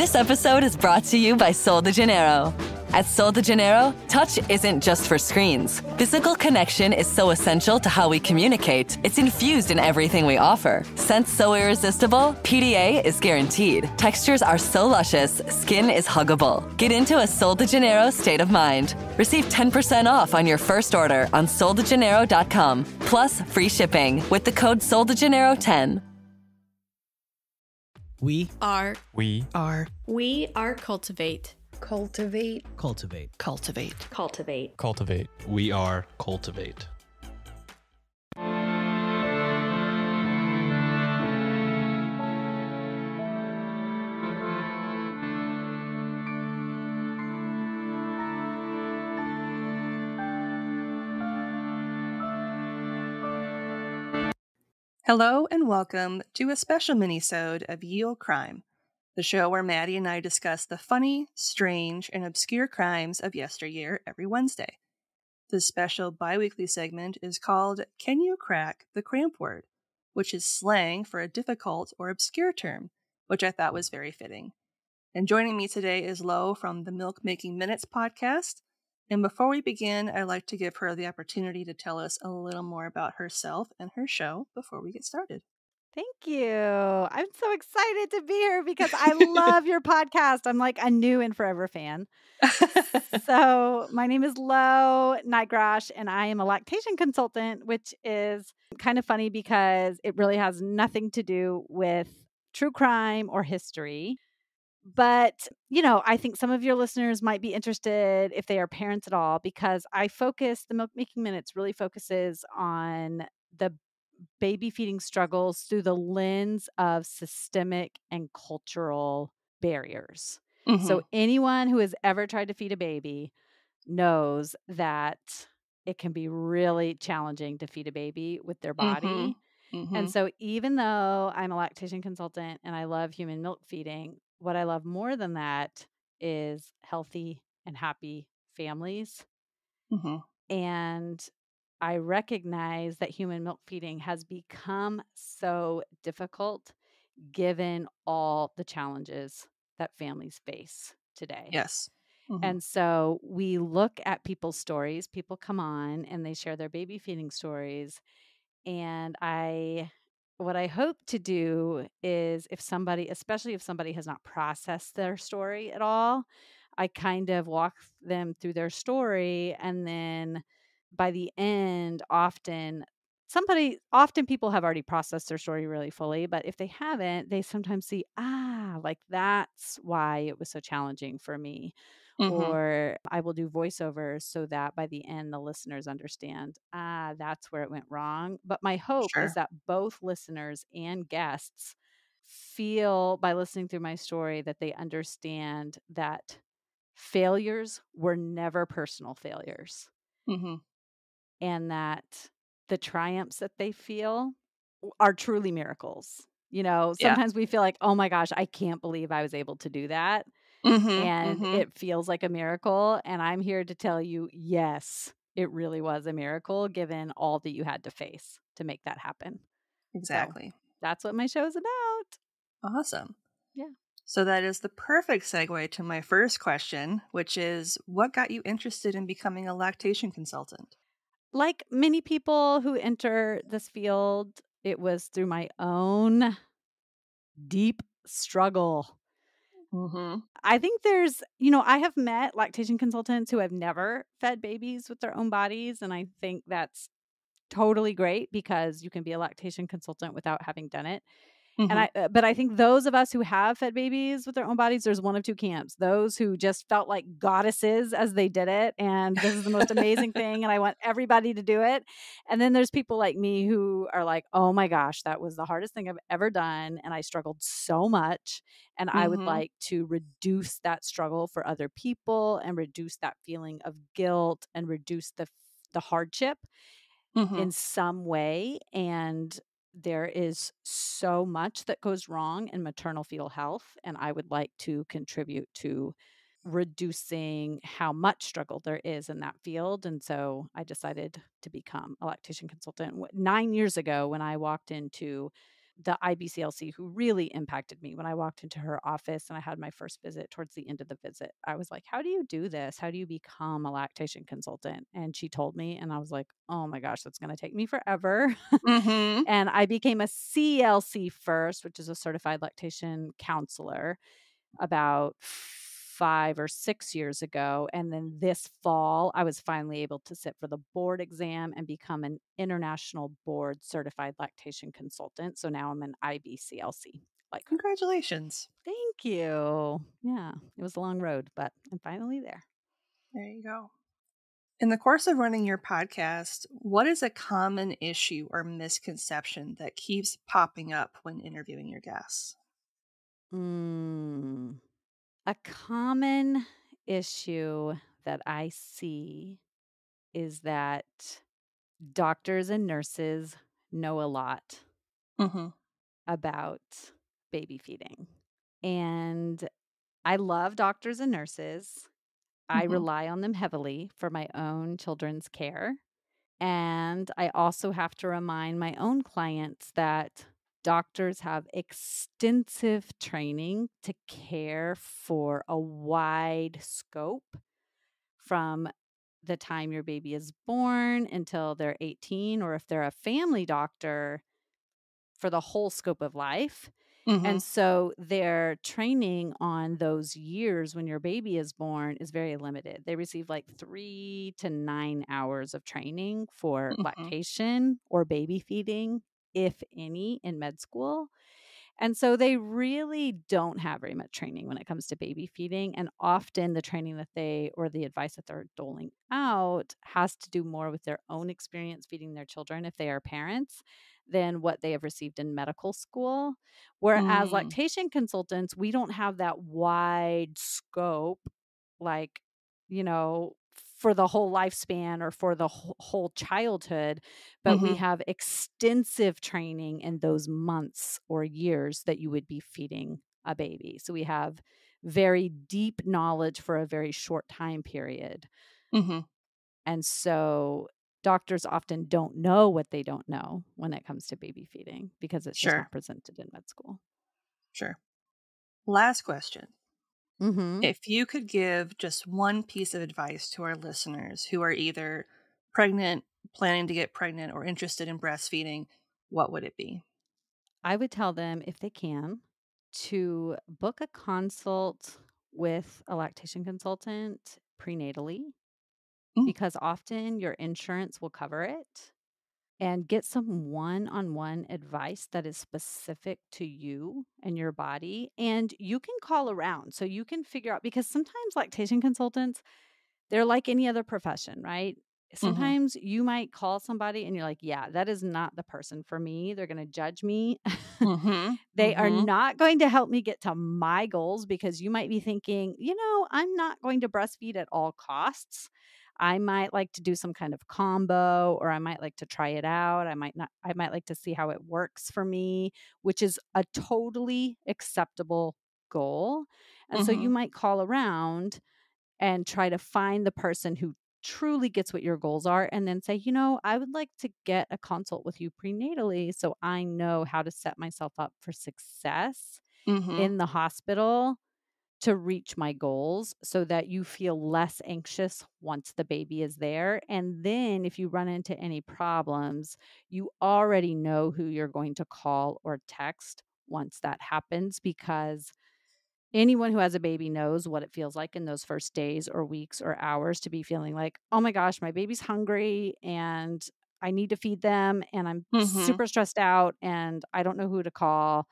This episode is brought to you by Sol de Janeiro. At Sol de Janeiro, touch isn't just for screens. Physical connection is so essential to how we communicate. It's infused in everything we offer. Scents so irresistible, PDA is guaranteed. Textures are so luscious, skin is huggable. Get into a Sol de Janeiro state of mind. Receive 10% off on your first order on soldejaneiro.com, plus free shipping with the code SOLDEJaneiro10. We are We are we are cultivate Cultivate. cultivate. Cultivate. Cultivate. cultivate. We are cultivate. Hello and welcome to a special mini-sode of Ye Olde Crime, the show where Maddie and I discuss the funny, strange, and obscure crimes of yesteryear every Wednesday. This special bi-weekly segment is called Can You Crack the Cramp Word, which is slang for a difficult or obscure term, which I thought was very fitting. And joining me today is Lo from the Milk Making Minutes podcast. And before we begin, I'd like to give her the opportunity to tell us a little more about herself and her show before we get started. Thank you. I'm so excited to be here because I love your podcast. I'm like a new and forever fan. so, my name is Lo Nigrosh, and I am a lactation consultant, which is kind of funny because it really has nothing to do with true crime or history. But, you know, I think some of your listeners might be interested if they are parents at all because I focus, the Milk Making Minutes really focuses on the baby feeding struggles through the lens of systemic and cultural barriers. So, anyone who has ever tried to feed a baby knows that it can be really challenging to feed a baby with their body. Mhm. And so, even though I'm a lactation consultant and I love human milk feeding, what I love more than that is healthy and happy families. Mhm. And I recognize that human milk feeding has become so difficult given all the challenges that families face today. yes. Mhm. And so we look at people's stories. People come on and they share their baby feeding stories. And I, what I hope to do is if somebody, especially if somebody has not processed their story at all, I kind of walk them through their story. And then by the end, often somebody, often people have already processed their story really fully. But if they haven't, they sometimes see, ah, like that's why it was so challenging for me Mhm. or I will do voiceovers so that by the end the listeners understand, ah, that's where it went wrong. But my hope Sure. is that both listeners and guests feel by listening through my story that they understand that failures were never personal failures Mhm. and that the triumphs that they feel are truly miracles. You know, Yeah. sometimes we feel like, oh my gosh, I can't believe I was able to do that Mhm. and Mhm. it feels like a miracle. And I'm here to tell you, yes, it really was a miracle given all that you had to face to make that happen. exactly. That's what my show is about. Awesome. Yeah. So that is the perfect segue to my first question, which is what got you interested in becoming a lactation consultant? Like many people who enter this field, it was through my own deep struggle. Mm-hmm. I think there's, you know, I have met lactation consultants who have never fed babies with their own bodies. And I think that's totally great because you can be a lactation consultant without having done it. Mm-hmm. And I, uh, but I think those of us who have fed babies with their own bodies, there's one of two camps. Those who just felt like goddesses as they did it, and this is the most amazing thing, and I want everybody to do it. And then there's people like me who are like, oh my gosh, that was the hardest thing I've ever done, and I struggled so much, and I would Mhm. like to reduce that struggle for other people, and reduce that feeling of guilt, and reduce the the hardship Mhm. in some way. And there is so much that goes wrong in maternal fetal health. And I would like to contribute to reducing how much struggle there is in that field. And so I decided to become a lactation consultant nine years ago when I walked into the IBCLC who really impacted me when I walked into her office and I had my first visit towards the end of the visit. I was like, How do you do this? How do you become a lactation consultant? And she told me, and I was like, Oh my gosh, that's going to take me forever. Mm-hmm. and I became a CLC first, which is a certified lactation counselor, about five or six years ago. And then this fall, I was finally able to sit for the board exam and become an international board certified lactation consultant. So now I'm an IBCLC. Like, Congratulations. thank you. Yeah, it was a long road, but I'm finally there. There you go. In the course of running your podcast, what is a common issue or misconception that keeps popping up when interviewing your guests? Mm, a common issue that I see is that doctors and nurses know a lot Mm-hmm. about baby feeding. And I love doctors and nurses. I Mhm. rely on them heavily for my own children's care. And I also have to remind my own clients that doctors have extensive training to care for a wide scope from the time your baby is born until they're 18, or if they're a family doctor, for the whole scope of life. Mhm. And so their training on those years when your baby is born is very limited. They receive like three to nine hours of training for Mhm. lactation or baby feeding, if any, in med school. And so they really don't have very much training when it comes to baby feeding. And often the training that they or the advice that they're doling out has to do more with their own experience feeding their children if they are parents than what they have received in medical school. Whereas Mm. lactation consultants, we don't have that wide scope, like, you know, for the whole lifespan or for the whole childhood, but we Mhm. have extensive training in those months or years that you would be feeding a baby. So we have very deep knowledge for a very short time period. Mhm. And so doctors often don't know what they don't know when it comes to baby feeding because it's just not presented in med school. Sure. Last question. Mm-hmm. If you could give just one piece of advice to our listeners who are either pregnant, planning to get pregnant, or interested in breastfeeding, what would it be? I would tell them if they can to book a consult with a lactation consultant prenatally Mm. because often your insurance will cover it and get some one on one advice that is specific to you and your body. And you can call around so you can figure out because sometimes lactation consultants, they're like any other profession, right? Sometimes you might call somebody and you're like, yeah, that is not the person for me. They're going to judge me. Mm-hmm. They are Mhm. not going to help me get to my goals because you might be thinking, you know, I'm not going to breastfeed at all costs. I might like to do some kind of combo or I might like to try it out. I might not I might like to see how it works for me, which is a totally acceptable goal. And so you Mhm. might call around and try to find the person who truly gets what your goals are and then say, you know, I would like to get a consult with you prenatally so I know how to set myself up for success Mhm. in the hospital to reach my goals so that you feel less anxious once the baby is there. And then if you run into any problems, you already know who you're going to call or text once that happens because anyone who has a baby knows what it feels like in those first days or weeks or hours to be feeling like, oh my gosh, my baby's hungry and I need to feed them and I'm Mhm. super stressed out and I don't know who to call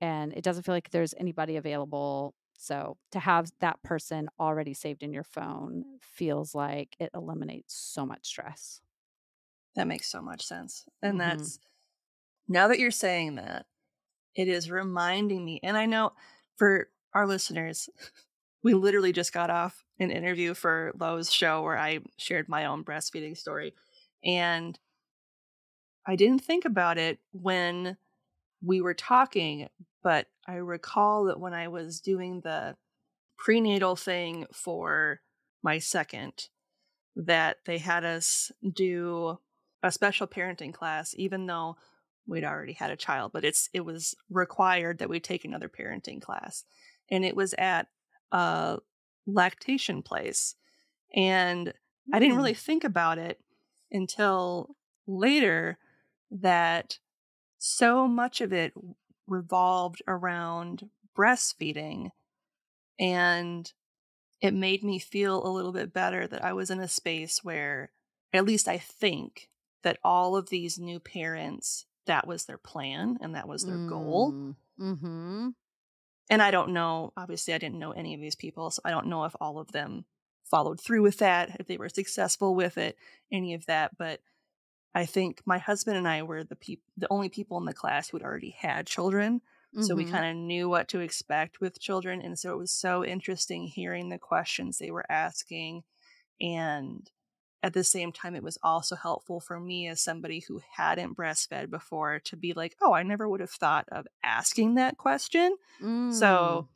and it doesn't feel like there's anybody available. So to have that person already saved in your phone feels like it eliminates so much stress. That makes so much sense. And Mhm. that's now that you're saying that, it is reminding me, and I know for our listeners, we literally just got off an interview for Lo's show where I shared my own breastfeeding story. And I didn't think about it when we were talking, but I recall that when I was doing the prenatal thing for my second, that they had us do a special parenting class, even though we'd already had a child, but it's it was required that we take another parenting class. And it was at a lactation place. And I didn't really mm. think about it until later that so much of it revolved around breastfeeding. And it made me feel a little bit better that I was in a space where, at least I think, that all of these new parents, that was their plan and that was their mm. goal. Mm-hmm. And I don't know, obviously, I didn't know any of these people, so I don't know if all of them followed through with that, if they were successful with it, any of that. But I think my husband and I were the peop- the only people in the class who had already had children. Mm-hmm. So we mm-hmm. kind of knew what to expect with children. And so it was so interesting hearing the questions they were asking. And at the same time, it was also helpful for me as somebody who hadn't breastfed before to be like, oh, I never would have thought of asking that question. Mm. So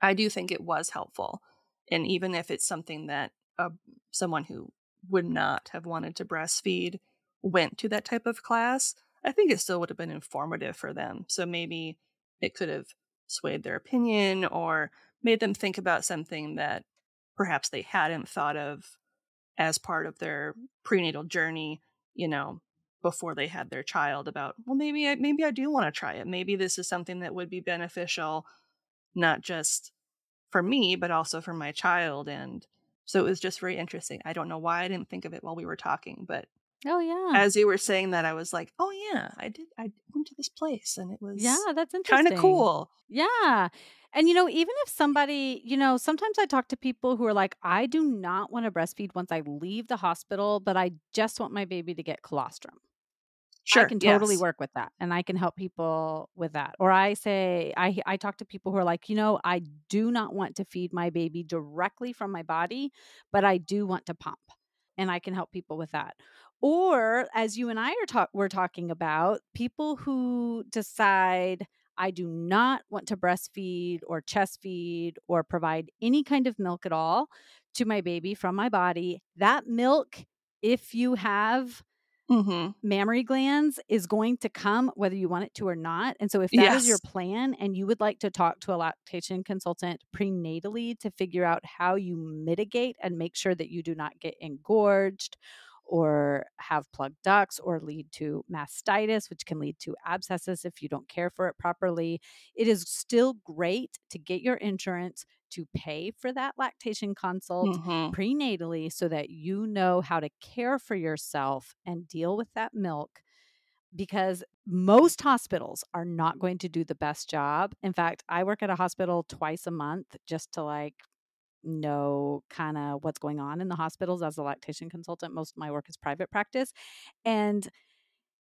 I do think it was helpful. And even if it's something that uh, someone who would not have wanted to breastfeed went to that type of class, I think it still would have been informative for them. So maybe it could have swayed their opinion or made them think about something that perhaps they hadn't thought of as part of their prenatal journey, you know, before they had their child about, well maybe I maybe I do want to try it. Maybe this is something that would be beneficial not just for me but also for my child and so it was just very interesting. I don't know why I didn't think of it while we were talking, but Oh yeah. As you were saying that, I was like, oh yeah, I did. I went to this place, and it was yeah, that's interesting. Kind of cool. Yeah. And you know, even if somebody, you know, sometimes I talk to people who are like, I do not want to breastfeed once I leave the hospital, but I just want my baby to get colostrum. Sure, I can totally yes. work with that, and I can help people with that. Or I say, I I talk to people who are like, you know, I do not want to feed my baby directly from my body, but I do want to pump, and I can help people with that or as you and I are talk we're talking about people who decide I do not want to breastfeed or chest feed or provide any kind of milk at all to my baby from my body. That milk, if you have mm-hmm. mammary glands, is going to come whether you want it to or not. And so, if that yes. is your plan and you would like to talk to a lactation consultant prenatally to figure out how you mitigate and make sure that you do not get engorged or have plugged ducts or lead to mastitis, which can lead to abscesses if you don't care for it properly. It is still great to get your insurance to pay for that lactation consult mm-hmm. prenatally so that you know how to care for yourself and deal with that milk because most hospitals are not going to do the best job. In fact, I work at a hospital twice a month just to like know kind of what's going on in the hospitals as a lactation consultant. Most of my work is private practice. And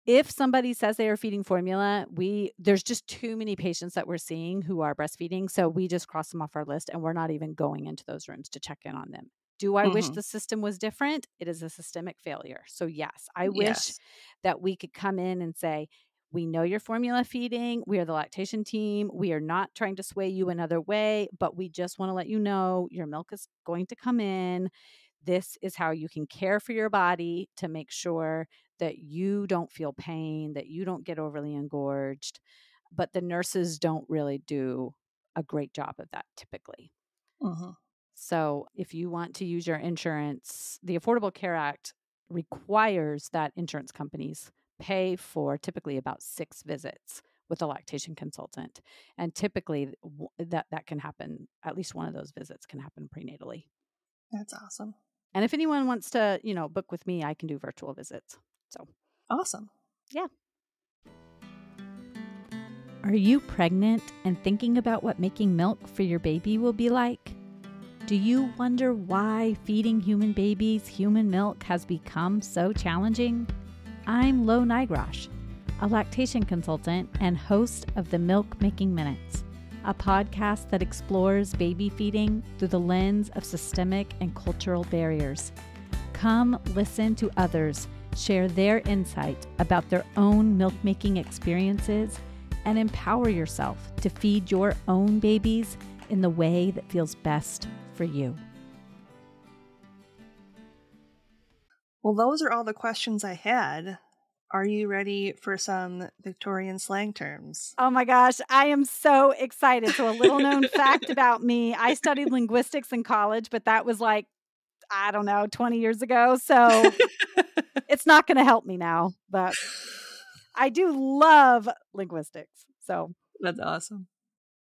if somebody says they are feeding formula, we there's just too many patients that we're seeing who are breastfeeding, so we just cross them off our list and we're not even going into those rooms to check in on them. Do I mm-hmm. wish the system was different? It is a systemic failure. So yes, I wish yes. that we could come in and say, we know you're formula feeding. We are the lactation team. We are not trying to sway you another way, but we just want to let you know your milk is going to come in. This is how you can care for your body to make sure that you don't feel pain, that you don't get overly engorged. But the nurses don't really do a great job of that typically. Uh-huh. So, if you want to use your insurance, the Affordable Care Act requires that insurance companies pay for typically about six visits with a lactation consultant and typically that that can happen at least one of those visits can happen prenatally. That's awesome. And if anyone wants to you know book with me i can do virtual visits so. Awesome. Yeah. Are you pregnant and thinking about what making milk for your baby will be like? Do you wonder why feeding human babies human milk has become so challenging I'm Lo Nigrosh, a lactation consultant and host of the Milk Making Minutes, a podcast that explores baby feeding through the lens of systemic and cultural barriers. Come listen to others share their insight about their own milk making experiences and empower yourself to feed your own babies in the way that feels best for you. Well, those are all the questions I had. Are you ready for some Victorian slang terms? Oh my gosh, I am so excited. So, a little known fact about me I studied linguistics in college, but that was like, I don't know, 20 years ago. So, it's not going to help me now, but I do love linguistics. So, That's awesome.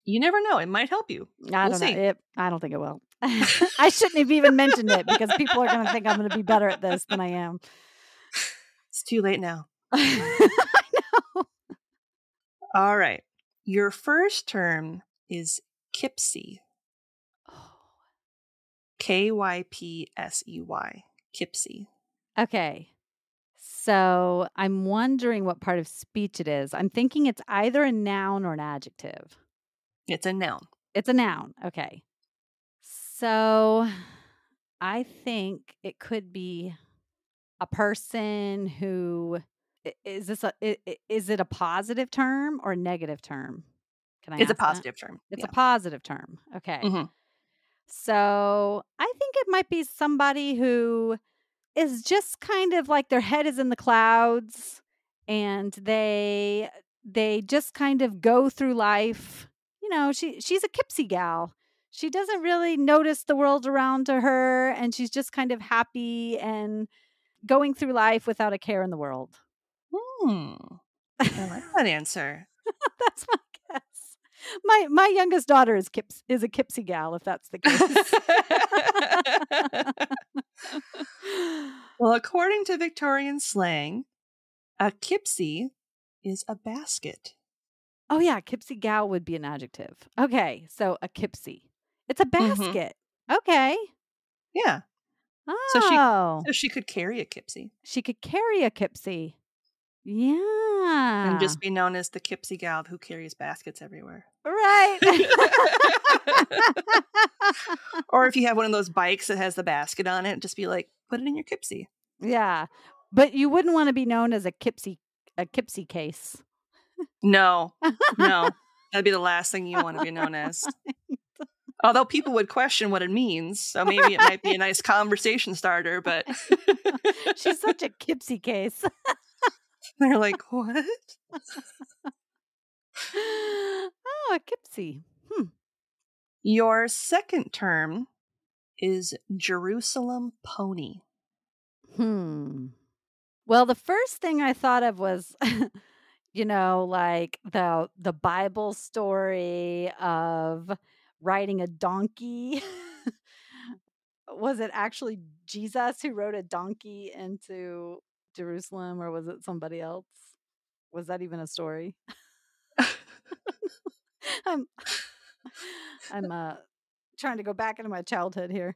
You never know. It might help you. I We'll don't see. know. It, I don't think it will. I shouldn't have even mentioned it because people are going to think I'm going to be better at this than I am. It's too late now. I know. All right. Your first term is Kipsey. K Y P S E Y. Kipsey. Okay. So I'm wondering what part of speech it is. I'm thinking it's either a noun or an adjective. It's a noun. It's a noun. Okay. So I think it could be a person who is this a is it a positive term or a negative term? Can I It's a ask that? positive term. It's Yeah. a positive term. Okay. Mhm. So I think it might be somebody who is just kind of like their head is in the clouds and they they just kind of go through life. You know, she she's a kipsy gal. She doesn't really notice the world around her and she's just kind of happy and going through life without a care in the world. Hmm. I like that answer. That's my guess. My my youngest daughter is kips is a kipsy gal if that's the case. well, according to Victorian slang, a kipsy is a basket. Oh yeah, kipsy gal would be an adjective. Okay, so a kipsy. It's a Mhm. basket. Okay. Yeah. Oh, So she- So she could carry a kipsy she could carry a kipsy. Yeah. and just be known as the kipsy gal who carries baskets everywhere. right. or if you have one of those bikes that has the basket on it, just be like, put it in your kipsy. yeah, but you wouldn't want to be known as a kipsy a kipsy case. No, no. That'd be the last thing you want to be known as. Although people would question what it means, so maybe it might be a nice conversation starter, but She's such a kipsy case. they're like, what? oh, a kipsy. Your second term is Jerusalem pony. Hmm. Well, the first thing I thought of was, you know, like the the Bible story of riding a donkey. was it actually Jesus who rode a donkey into Jerusalem, or was it somebody else? Was that even a story? I'm I'm uh trying to go back into my childhood here.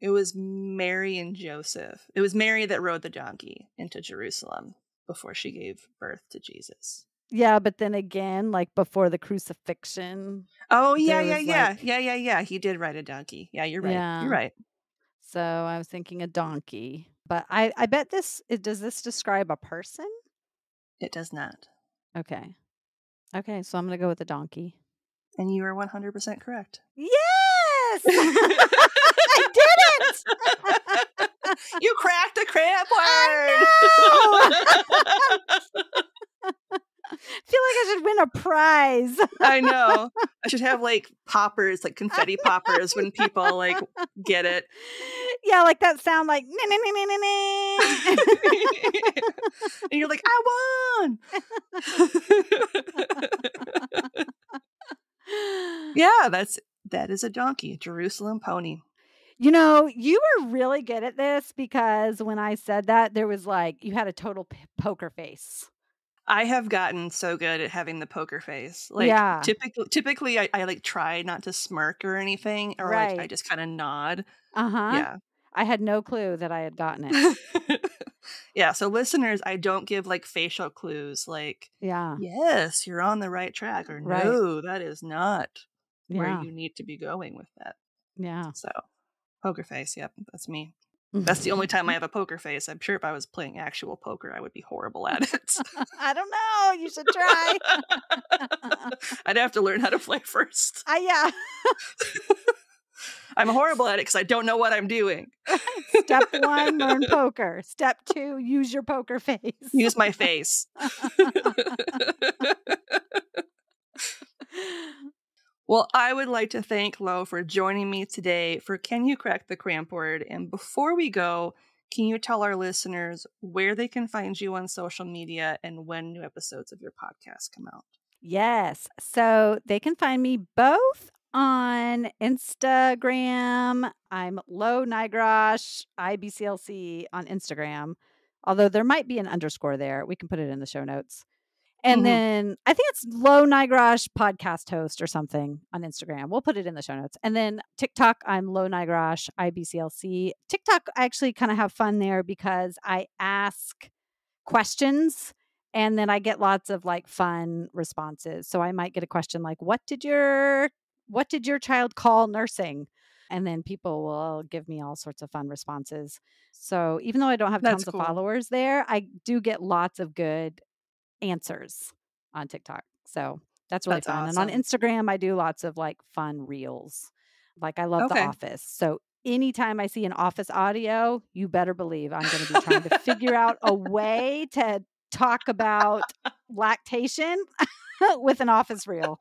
It was Mary and Joseph. It was Mary that rode the donkey into Jerusalem before she gave birth to Jesus. Yeah, but then again, like before the crucifixion. Oh yeah, yeah, yeah, like- yeah, yeah, yeah. He did ride a donkey. Yeah, you're right. Yeah. You're right. So I was thinking a donkey. But I, I bet this it, does this describe a person? It does not. Okay. Okay, so I'm gonna go with a donkey. And you are 100% correct. Yes! I did it! you cracked a crap word. Feel like I should win a prize. I know. I should have like poppers, like confetti poppers when people like get it. yeah, like that sound like and you're like, I won. yeah, that's that is a donkey, Jerusalem pony. You know, you were really good at this because when I said that, there was like you had a total p- poker face. I have gotten so good at having the poker face. Like Yeah. typically typically I, I like try not to smirk or anything or like I just kind of nod. Uh huh. Yeah. I had no clue that I had gotten it. yeah, so listeners, I don't give like facial clues like Yeah. yes, you're on the right track or Right. no, that is not Yeah. where you need to be going with that. Yeah. So, poker face, yep, that's me. That's the mm-hmm. only time I have a poker face. I'm sure if I was playing actual poker, I would be horrible at it. I don't know. You should try. I'd have to learn how to play first. I yeah. I'm horrible at it because I don't know what I'm doing. Step one, learn poker. Step two, use your poker face. Use my face. Well, I would like to thank Lo for joining me today for Can You Crack the Cramp Word? And before we go, can you tell our listeners where they can find you on social media and when new episodes of your podcast come out? Yes. So they can find me both on Instagram. I'm Lo Nigrosh, IBCLC on Instagram. Although there might be an underscore there. We can put it in the show notes. And mm-hmm. then I think it's Lo Nigrosh podcast host or something on Instagram. We'll put it in the show notes. And then TikTok, I'm Lo Nigrosh, IBCLC. TikTok, I actually kind of have fun there because I ask questions and then I get lots of like fun responses. So I might get a question like, "What did your what did your child call nursing?" And then people will give me all sorts of fun responses. So even though I don't have That's tons cool. of followers there, I do get lots of good answers on TikTok. So that's really that's fun. Awesome. And on Instagram, I do lots of like fun reels. Like I love okay. The Office. So anytime I see an office audio, you better believe I'm going to be trying to figure out a way to talk about lactation with an office reel.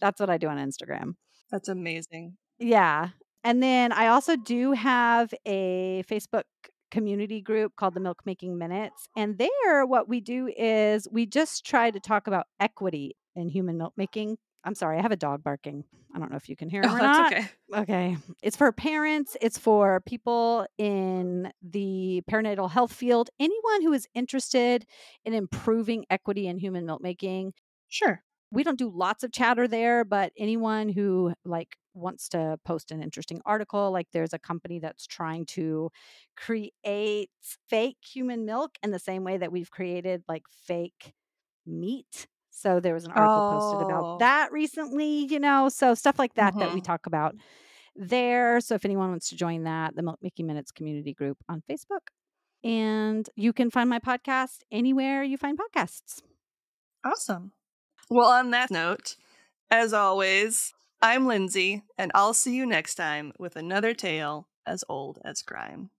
That's what I do on Instagram. That's amazing. Yeah. And then I also do have a Facebook community group called the Milk Making Minutes. And there, what we do is we just try to talk about equity in human milk making I'm sorry, I have a dog barking. I don't know if you can hear oh, or not. Okay. Okay. It's for parents, it's for people in the perinatal health field, anyone who is interested in improving equity in human milk making. Sure. We don't do lots of chatter there, but anyone who like wants to post an interesting article, like there's a company that's trying to create fake human milk in the same way that we've created like fake meat so there was an article oh. posted about oh. that recently, you know, so stuff like that mm-hmm. that we mm-hmm. talk about there. So if anyone wants to join that, the milk Making Minutes community group on Facebook. And you can find my podcast anywhere you find podcasts. Awesome. Well, on that note, as always, I'm Lindsay, and I'll see you next time with another tale as old as crime.